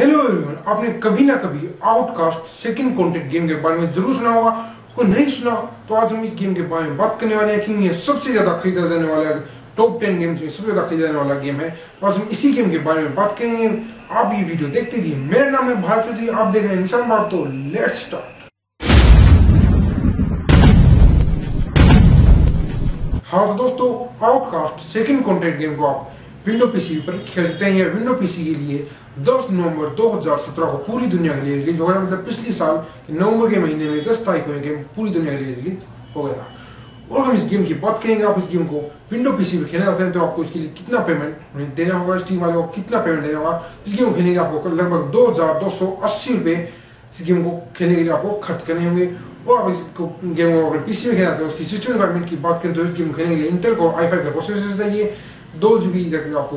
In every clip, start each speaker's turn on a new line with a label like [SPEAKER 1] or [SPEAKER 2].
[SPEAKER 1] Hello everyone आपने कभी ना कभी आउटकास्ट सेकंड कंटेंट गेम के बारे में ज़रूर सुना होगा। उसको नहीं सुना तो आज हम इस गेम के बारे में बात करने वाले हैं क्योंकि सबसे ज़्यादा खरीदा जाने वाला टॉप टेन गेम्स में सबसे ज़्यादा खरीदा जाने वाला गेम है। तो आज हम इसी गेम के बारे में बात करेंगे। आप ये वीडियो देखते रहिए। मेरा नाम है भारत चौधरी, आप देख रहे हैं निशान बाग तो लेट्स स्टार्ट हाँ तो दोस्तों आउटकास्ट सेकंड कॉन्ट्रैक्ट गेम को आप विंडो पीसी पर खेलते हैं विंडो पीसी के लिए 10 नवंबर 2017 को पूरी दुनिया के लिए रिलीज़ हो गया मतलब पिछले साल नवंबर के महीने में 10 तारीख को गेम पूरी दुनिया के लिए रिलीज़ हो गया। और हम इस गेम की बात करेंगे, आप इस गेम को विंडो पीसी में खेलना चाहते हैं तो आपको इसके लिए कितना पेमेंट देना होगा स्टीम वाले को कितना पेमेंट देना होगा, इस गेम को खेलने के आपको लगभग दो हज़ार दो सौ अस्सी रुपये इस गेम को खेलने के लिए आपको खर्च करने होंगे। और आप इसको गेम को अगर पीसी में खेलना चाहते हैं, उसकी सिस्टम रिक्वायरमेंट की बात करें तो इस गेम खेलने के लिए इंटेल को आई फाइव का प्रोसेसर चाहिए। दो जी बी तक आपको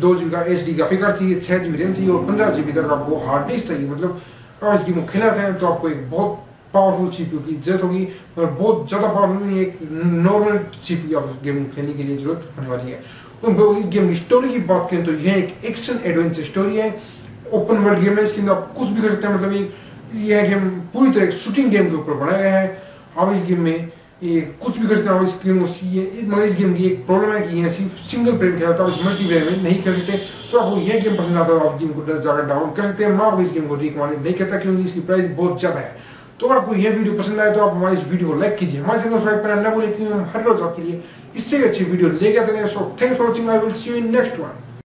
[SPEAKER 1] दो जी बी का एच डी ग्राफिक कार्ड चाहिए छः जी बी रैम चाहिए और पंद्रह जी बी तक आपको हार्ड डिस्क चाहिए मतलब गेम को खेलना हैं तो आपको एक बहुत पावरफुल सीपीयू की ज़रूरत होगी और बहुत ज़्यादा पावरफुल नहीं एक नॉर्मल सीपीयू आप गेम खेलने के लिए ज़रूरत होने वाली है। और इस गेम की स्टोरी की बात करें तो यह एक एक्शन एडवेंचर स्टोरी है। ओपन वर्ल्ड गेम है, इसके अंदर आप कुछ भी कर सकते हैं मतलब यह गेम पूरी तरह शूटिंग गेम के ऊपर बनाया गया है। आप इस गेम में ये कुछ भी कर सकते हैं इस गेम को मगर इस गेम की एक प्रॉब्लम है कि ये सिर्फ़ सिंगल प्लेयर खेलता है इस मल्टीप्लेयर में नहीं खेल सकते। तो आपको ये गेम पसंद आता है आप गेम को ज़्यादा डाउनलोड कर सकते हैं। मैं आपको इस गेम को रिकमेंड नहीं करता क्योंकि इसकी प्राइस बहुत ज़्यादा है। तो अगर आपको ये वीडियो पसंद आए तो आप हमारे इस वीडियो को लाइक कीजिए। हमारे चैनल सब्सक्राइब करना न भूलें क्योंकि हम हर रोज आपके लिए इससे अच्छी वीडियो लेके आते हैं so thanks for watching I will see you in next one